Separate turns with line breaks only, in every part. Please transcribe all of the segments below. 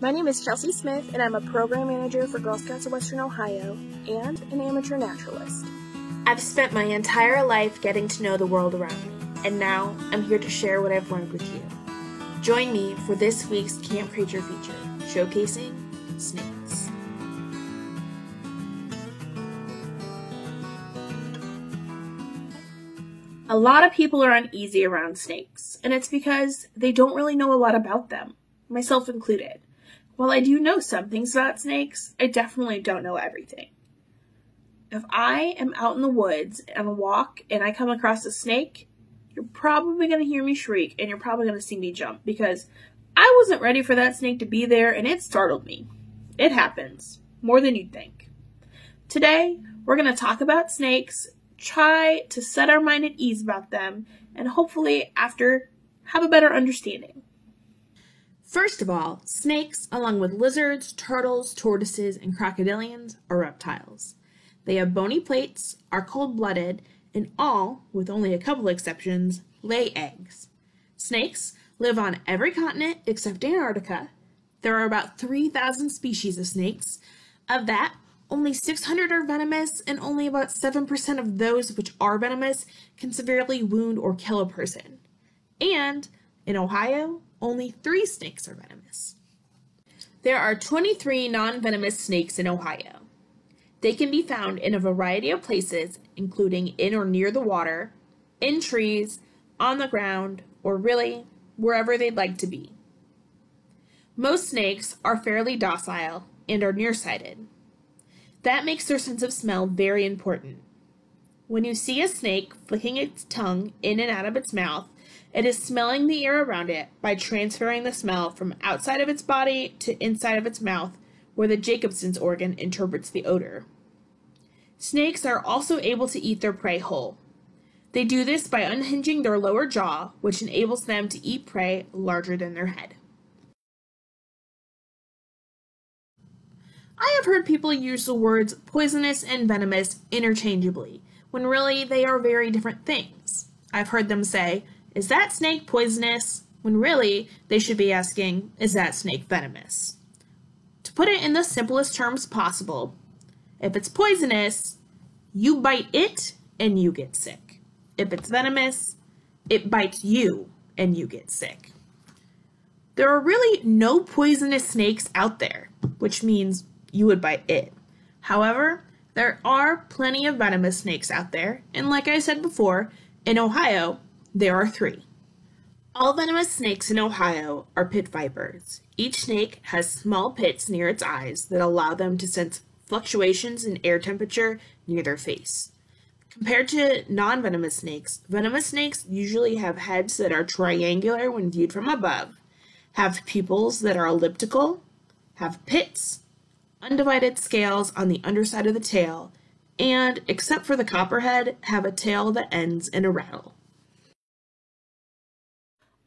My name is Chelsea Smith, and I'm a program manager for Girl Scouts of Western Ohio and an amateur naturalist.
I've spent my entire life getting to know the world around me, and now I'm here to share what I've learned with you. Join me for this week's Camp Creature feature, showcasing snakes. A lot of people are uneasy around snakes, and it's because they don't really know a lot about them, myself included. While I do know some things about snakes, I definitely don't know everything. If I am out in the woods on a walk and I come across a snake, you're probably going to hear me shriek and you're probably going to see me jump because I wasn't ready for that snake to be there and it startled me. It happens, more than you'd think. Today, we're going to talk about snakes try to set our mind at ease about them, and hopefully, after, have a better understanding. First of all, snakes, along with lizards, turtles, tortoises, and crocodilians, are reptiles. They have bony plates, are cold blooded, and all, with only a couple exceptions, lay eggs. Snakes live on every continent except Antarctica. There are about 3,000 species of snakes. Of that, only 600 are venomous, and only about 7% of those which are venomous can severely wound or kill a person. And in Ohio, only three snakes are venomous. There are 23 non venomous snakes in Ohio. They can be found in a variety of places, including in or near the water, in trees, on the ground, or really wherever they'd like to be. Most snakes are fairly docile and are nearsighted. That makes their sense of smell very important. When you see a snake flicking its tongue in and out of its mouth, it is smelling the air around it by transferring the smell from outside of its body to inside of its mouth, where the Jacobson's organ interprets the odor. Snakes are also able to eat their prey whole. They do this by unhinging their lower jaw, which enables them to eat prey larger than their head. I have heard people use the words poisonous and venomous interchangeably, when really they are very different things. I've heard them say, Is that snake poisonous? when really they should be asking, Is that snake venomous? To put it in the simplest terms possible, if it's poisonous, you bite it and you get sick. If it's venomous, it bites you and you get sick. There are really no poisonous snakes out there, which means you would bite it. However, there are plenty of venomous snakes out there, and like I said before, in Ohio, there are three. All venomous snakes in Ohio are pit vipers. Each snake has small pits near its eyes that allow them to sense fluctuations in air temperature near their face. Compared to non venomous snakes, venomous snakes usually have heads that are triangular when viewed from above, have pupils that are elliptical, have pits, undivided scales on the underside of the tail, and, except for the copperhead, have a tail that ends in a rattle.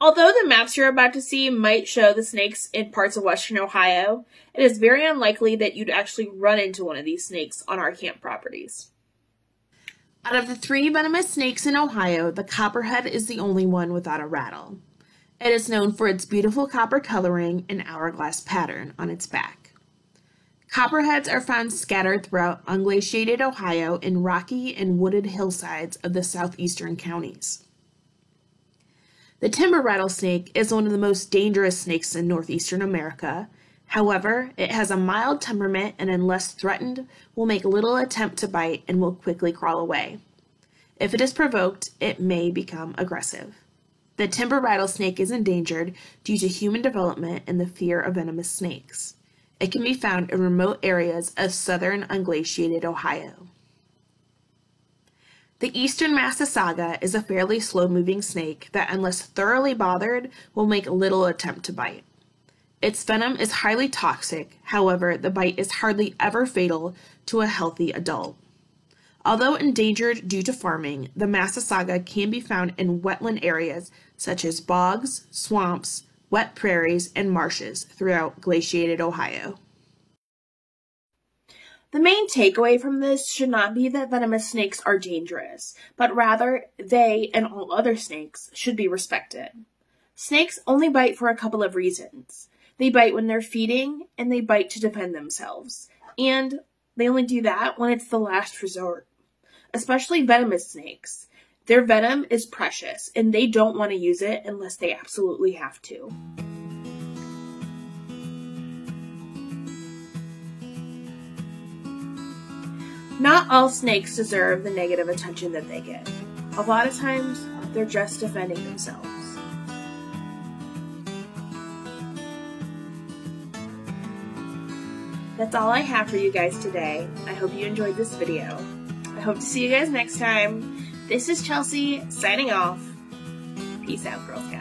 Although the maps you're about to see might show the snakes in parts of western Ohio, it is very unlikely that you'd actually run into one of these snakes on our camp properties. Out of the three venomous snakes in Ohio, the copperhead is the only one without a rattle. It is known for its beautiful copper coloring and hourglass pattern on its back. Copperheads are found scattered throughout unglaciated Ohio in rocky and wooded hillsides of the southeastern counties. The timber rattlesnake is one of the most dangerous snakes in northeastern America. However, it has a mild temperament and, unless threatened, will make little attempt to bite and will quickly crawl away. If it is provoked, it may become aggressive. The timber rattlesnake is endangered due to human development and the fear of venomous snakes. It can be found in remote areas of southern unglaciated Ohio. The eastern Massasauga is a fairly slow moving snake that, unless thoroughly bothered, will make little attempt to bite. Its venom is highly toxic, however, the bite is hardly ever fatal to a healthy adult. Although endangered due to farming, the Massasauga can be found in wetland areas such as bogs, swamps, wet prairies, and marshes throughout glaciated Ohio. The main takeaway from this should not be that venomous snakes are dangerous, but rather they and all other snakes should be respected. Snakes only bite for a couple of reasons. They bite when they're feeding and they bite to defend themselves. And they only do that when it's the last resort. Especially venomous snakes. Their venom is precious and they don't want to use it unless they absolutely have to. Not all snakes deserve the negative attention that they get. A lot of times, they're just defending themselves. That's all I have for you guys today. I hope you enjoyed this video. I hope to see you guys next time. This is Chelsea signing off. Peace out, Girl Scouts.